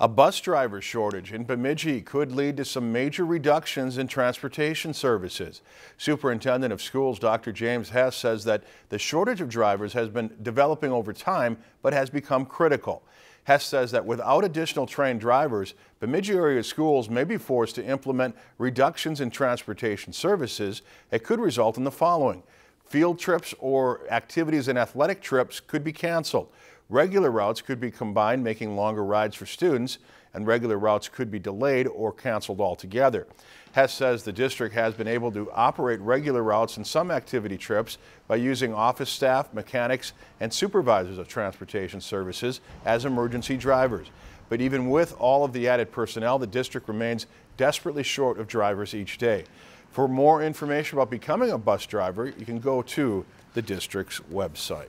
A bus driver shortage in Bemidji could lead to some major reductions in transportation services. Superintendent of Schools Dr. James Hess says that the shortage of drivers has been developing over time but has become critical. Hess says that without additional trained drivers, Bemidji area schools may be forced to implement reductions in transportation services. It could result in the following. Field trips or activities and athletic trips could be canceled. Regular routes could be combined, making longer rides for students, and regular routes could be delayed or canceled altogether. Hess says the district has been able to operate regular routes and some activity trips by using office staff, mechanics, and supervisors of transportation services as emergency drivers. But even with all of the added personnel, the district remains desperately short of drivers each day. For more information about becoming a bus driver, you can go to the district's website.